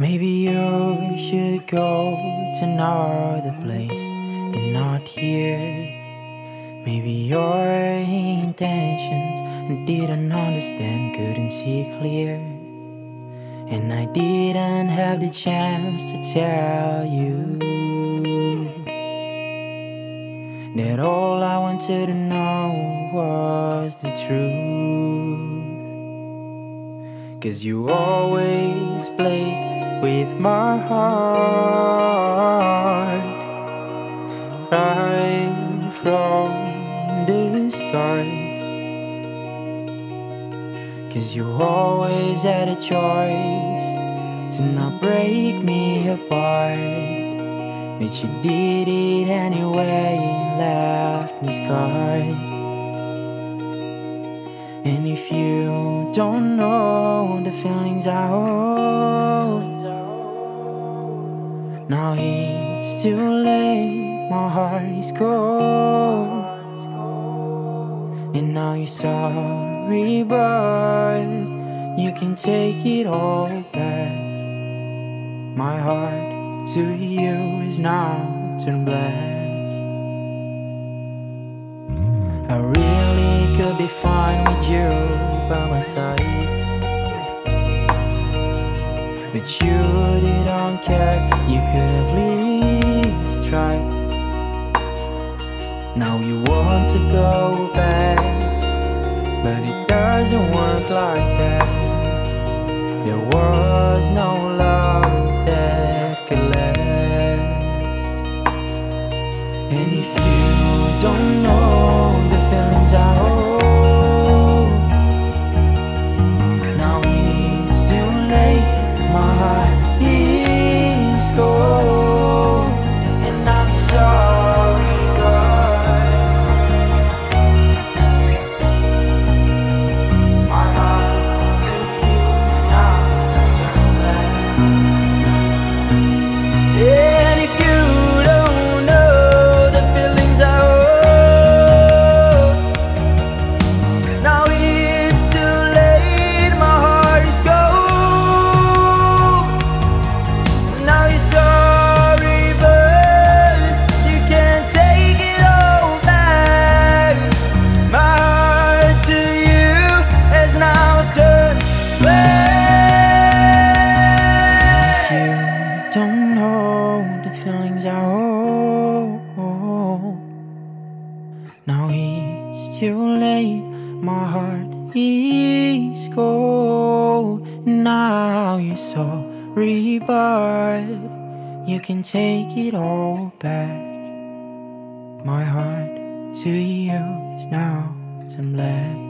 Maybe you should go to another place and not here. Maybe your intentions I didn't understand, couldn't see clear. And I didn't have the chance to tell you that all I wanted to know was the truth. Cause you always played with my heart right from the start. Cause you always had a choice to not break me apart. But you did it anyway, left me scarred. And if you don't know the feelings I hold, now it's too late, my heart is cold. And now you're sorry, but you can take it all back. My heart to you is now turned black. I really could be fine with you by my side. But you didn't care, you could have least tried. Now you want to go back, but it doesn't work like that. There was no love that could last. And if you don't know feelings I hold. Now it's too late. My heart is cold. Now you're sorry, but you can take it all back. My heart to you is now turned black.